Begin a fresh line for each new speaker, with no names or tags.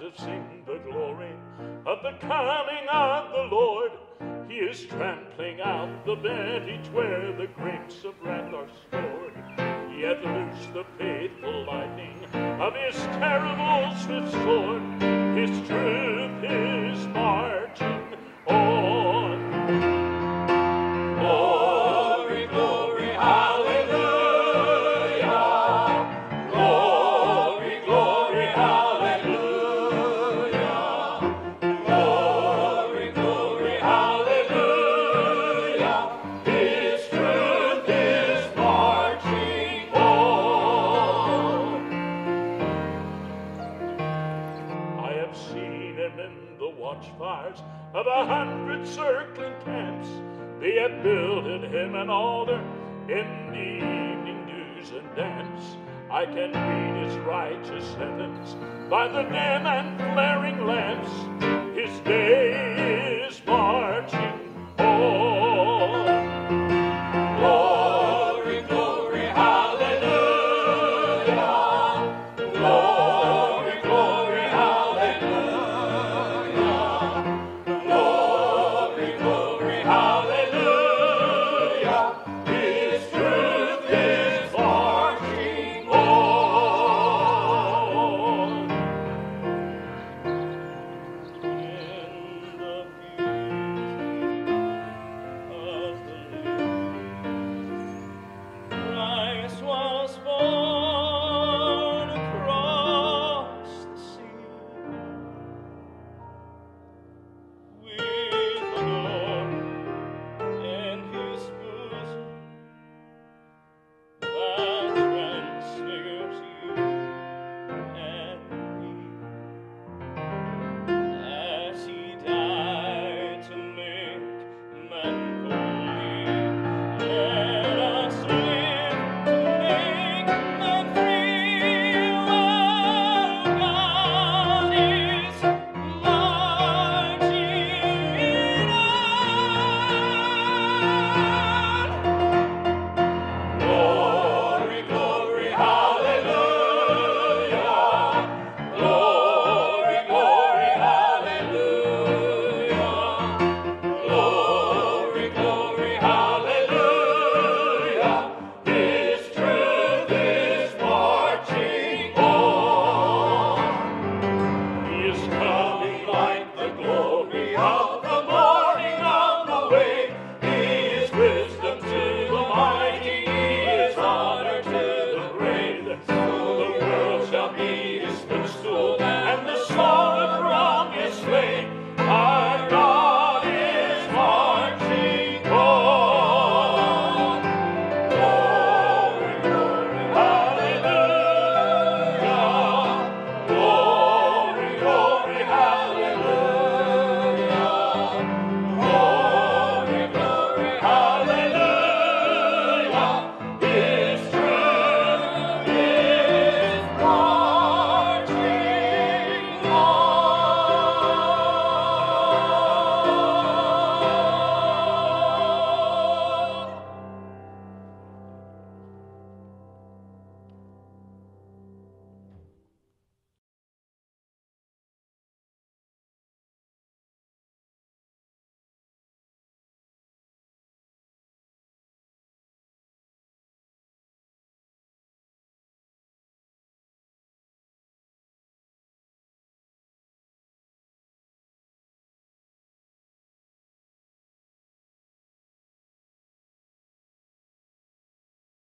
have seen the glory of the coming of the Lord. He is trampling out the vantage where the grapes of wrath are stored. He hath loosed the faithful lightning of his terrible swift sword. Watchfires of a hundred circling camps. They have builded him an altar in the evening dews and dance. I can read his righteous sentence by the dim and flaring lamps. His day